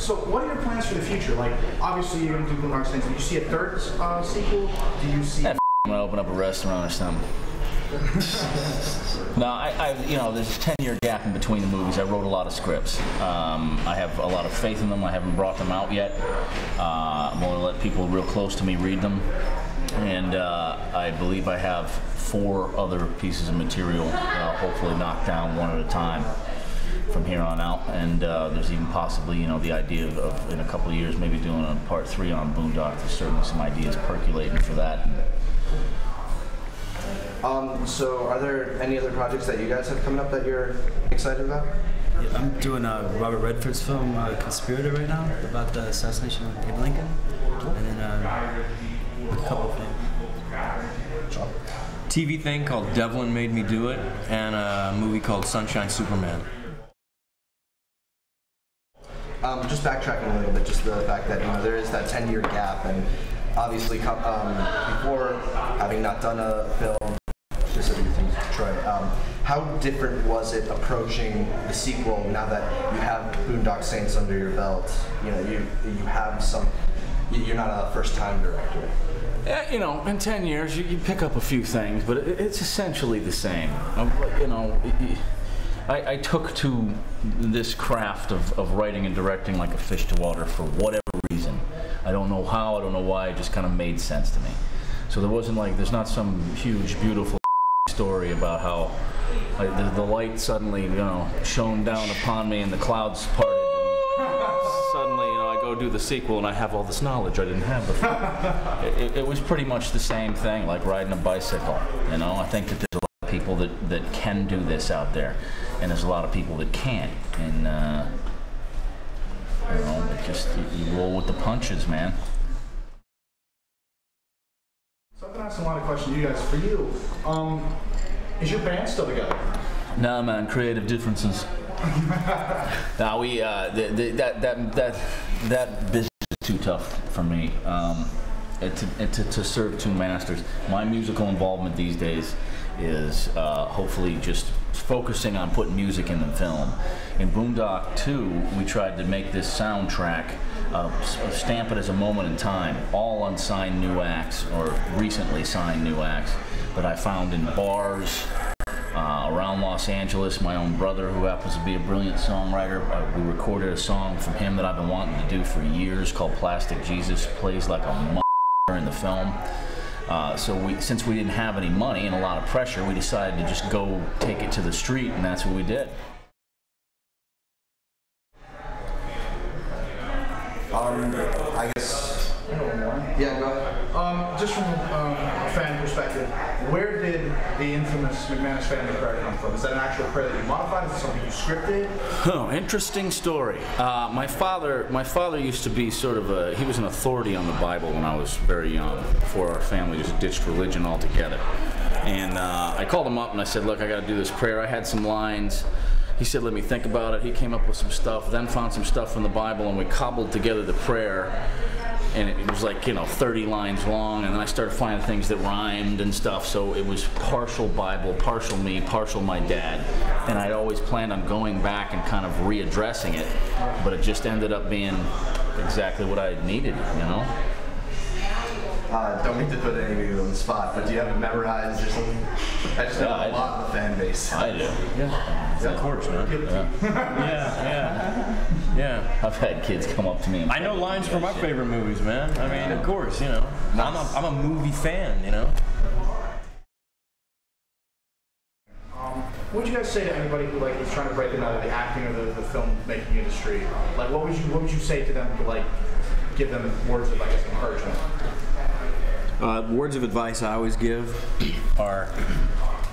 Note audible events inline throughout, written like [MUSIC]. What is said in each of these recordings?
So, what are your plans for the future? Like, obviously, you're gonna do Boondock Saints. Do you see a third uh, sequel? Do you see? Yeah, I'm gonna open up a restaurant or something. [LAUGHS] no, I, I, you know, there's a 10 year gap in between the movies. I wrote a lot of scripts. Um, I have a lot of faith in them. I haven't brought them out yet. Uh, I'm going to let people real close to me read them. And uh, I believe I have four other pieces of material, uh, hopefully knocked down one at a time from here on out. And uh, there's even possibly, you know, the idea of, of, in a couple of years maybe doing a part three on Boondock. There's certainly some ideas percolating for that. Um, so, are there any other projects that you guys have coming up that you're excited about? Yeah, I'm doing a Robert Redford's film, uh, Conspirator, right now, about the assassination of Abe Lincoln, and then uh, a couple things. TV thing called Devlin Made Me Do It, and a movie called Sunshine Superman. Um, just backtracking a little bit, just the fact that you know there is that 10-year gap, and obviously um, before having not done a film specifically from Detroit, um, how different was it approaching the sequel now that you have Boondock Saints under your belt? You know, you you have some. you- You're not a first-time director. Yeah, you know, in 10 years, you, you pick up a few things, but it, it's essentially the same. Um, You know, it- I, I took to this craft of, of writing and directing like a fish to water for whatever reason. I don't know how, I don't know why, it just kind of made sense to me. So there wasn't like, there's not some huge, beautiful [LAUGHS] story about how like, the, the light suddenly, you know, shone down upon me and the clouds parted. And suddenly, you know, I go do the sequel and I have all this knowledge I didn't have before. [LAUGHS] it, it, it was pretty much the same thing, like riding a bicycle. You know, I think that there's a lot of people that, that can do this out there, and there's a lot of people that can't. And, uh, you know, it just, you, you roll with the punches, man. So I've been asking a lot of questions to you guys. For you, um, is your band still together? Nah, man, creative differences. [LAUGHS] nah, we uh, the, the, that that that that business is too tough for me. Um, it, to, to, to serve two masters. My musical involvement these days is uh, hopefully just focusing on putting music in the film. In Boondock 2, we tried to make this soundtrack, uh, stamp it as a moment in time, all unsigned new acts or recently signed new acts that I found in bars, uh, around Los Angeles. My own brother, who happens to be a brilliant songwriter, uh, we recorded a song from him that I've been wanting to do for years called Plastic Jesus. Plays like a mother in the film. Uh, so we, since we didn't have any money and a lot of pressure, we decided to just go take it to the street, and that's what we did. Um, I guess. Yeah, go ahead. Um, just from um, a fan perspective, where did the infamous McManus family prayer come from? Is that an actual prayer that you modified? Is it something you scripted? Oh, interesting story. Uh, my father, my father used to be sort of a. He was an authority on the Bible when I was very young. Before our family just ditched religion altogether, and uh, I called him up and I said, "Look, I got to do this prayer." I had some lines. He said, "Let me think about it." He came up with some stuff, then found some stuff from the Bible, and we cobbled together the prayer. And it was like you know 30 lines long, and then I started finding things that rhymed and stuff. So it was partial Bible, partial me, partial my dad. And I'd always planned on going back and kind of readdressing it, but it just ended up being exactly what I needed, you know. Uh, don't mean to put any of you on the spot, but do you have it memorized or something? I just know Yeah, I a do. lot of the fan base. I do. Yeah. Of course, man. [LAUGHS] Yeah, yeah, [LAUGHS] yeah. I've had kids come up to me. And I know lines from my favorite movies, man. I mean, of course, you know. I'm a, I'm a movie fan, you know. What would you guys say to anybody who like is trying to break into the acting or the, the film making industry? Like, what would you what would you say to them to like give them words of I guess encouragement? Uh, words of advice I always give are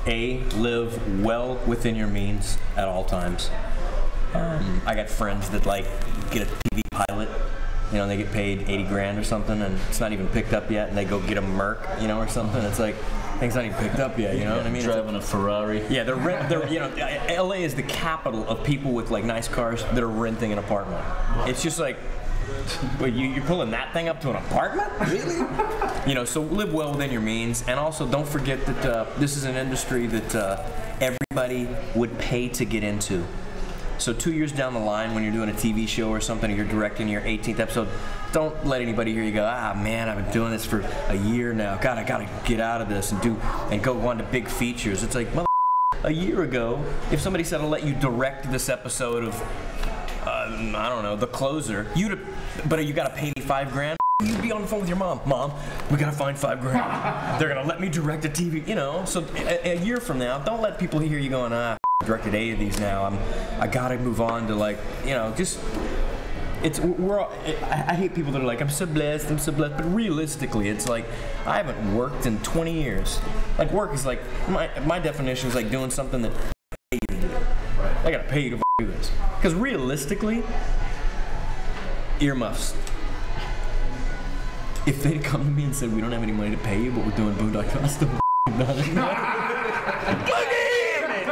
A, live well within your means at all times. Um, I got friends that like get a TV pilot, you know, they get paid 80 grand or something and it's not even picked up yet and they go get a Merc, you know, or something. It's like, thing's not even picked up yet, you know what I mean? Driving a Ferrari. Yeah, they're rent. They're you know, LA is the capital of people with like nice cars that are renting an apartment. It's just like, [LAUGHS] wait, you you're pulling that thing up to an apartment? Really? you know, so live well within your means, and also don't forget that uh, this is an industry that uh, everybody would pay to get into. So two years down the line, when you're doing a TV show or something, or you're directing your 18th episode, don't let anybody hear you go, ah man, I've been doing this for a year now. God, I gotta get out of this and do and go on to big features. It's like, mother, [LAUGHS] a year ago, if somebody said I'll let you direct this episode of, I don't know, The Closer, you'd, but you gotta pay me five grand. You'd be on the phone with your mom. Mom, we gotta find five grand. [LAUGHS] They're gonna let me direct a TV. You know, so a, a year from now, don't let people hear you going, ah, directed eight of these now. I'm, I gotta move on to like, you know, just. It's we're. all- I, I hate people that are like, I'm so blessed, I'm so blessed. But realistically, it's like I haven't worked in 20 years. Like work is like my my definition is like doing something that I pay you to do. I gotta pay you to do this. Because realistically, earmuffs. If they'd come to me and said, we don't have any money to pay you, but we're doing Boondock Festival, Boogie! Boogie!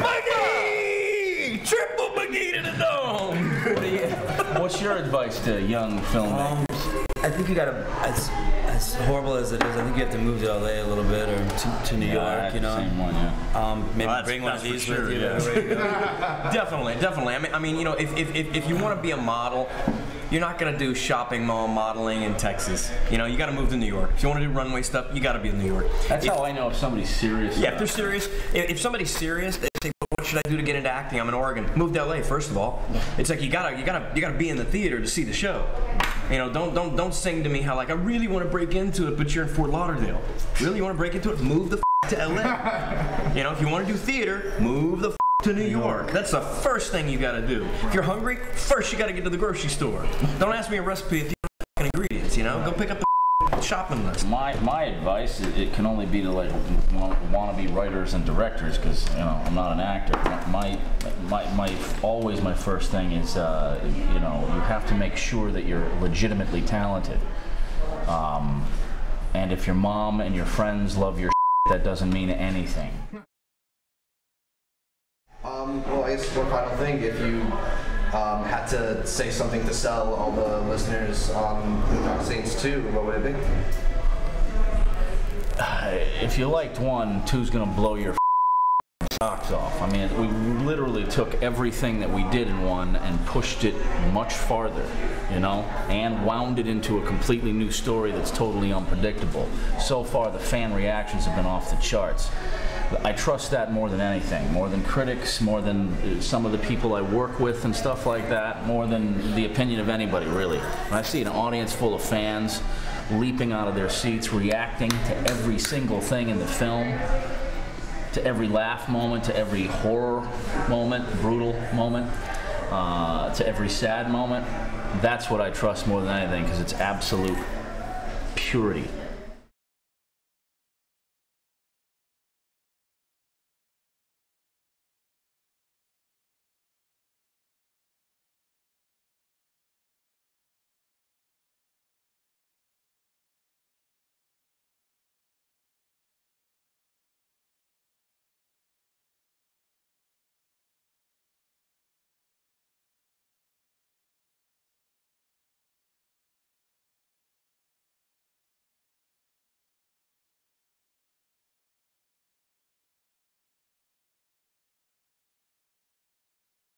Boogie! Triple Boogie to the dome! What's your advice to young filmmakers? Um, I think you gotta, as, as horrible as it is, I think you have to move to LA a little bit or to, to New Yeah, York, you know. Same one, yeah. Um, maybe Well, bring one of these sure, with you. yeah. wherever you go. [LAUGHS] definitely, definitely. I mean, I mean, you know, if, if, if, if you want to be a model, you're not gonna do shopping mall modeling in Texas. You know, you got to move to New York. If you want to do runway stuff, you got to be in New York. That's If- how I know if somebody's serious. Yeah, if they're serious, if, if somebody's serious, they say, "What should I do to get into acting?" I'm in Oregon. Move to LA first of all. It's like you gotta, you gotta, you gotta be in the theater to see the show. You know, don't, don't, don't sing to me how like I really want to break into it, but you're in Fort Lauderdale. Really, you want to break into it? Move the f- to LA. [LAUGHS] You know, if you want to do theater, move the f- to New York. That's the first thing you gotta do. If you're hungry, first you gotta get to the grocery store. Don't ask me a recipe if you don't have ingredients. You know, go pick up the shopping list. My my advice it, it can only be to like wa- wannabe writers and directors because you know I'm not an actor. My my my always my first thing is uh, you know you have to make sure that you're legitimately talented. Um, and if your mom and your friends love your that doesn't mean anything. Um, well, I guess one final thing, if you um, had to say something to sell all the listeners on Boondock Saints 2, what would it be? if you liked one, two's gonna blow your [LAUGHS] socks off. I mean, we literally took everything that we did in one and pushed it much farther, you know, and wound it into a completely new story that's totally unpredictable. So far, the fan reactions have been off the charts. I trust that more than anything, more than critics, more than uh, some of the people I work with and stuff like that, more than the opinion of anybody, really. When I see an audience full of fans leaping out of their seats, reacting to every single thing in the film, to every laugh moment, to every horror moment, brutal moment, uh, to every sad moment. That's what I trust more than anything because it's absolute purity.